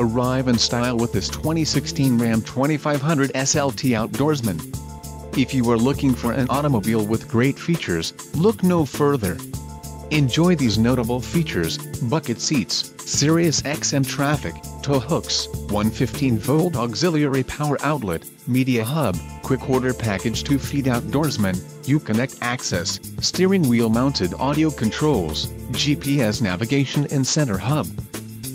Arrive in style with this 2016 Ram 2500 SLT Outdoorsman. If you are looking for an automobile with great features, look no further. Enjoy these notable features, bucket seats, Sirius XM traffic, tow hooks, 115-volt auxiliary power outlet, media hub, quick order package 2 feet outdoorsman, Uconnect access, steering wheel mounted audio controls, GPS navigation and center hub.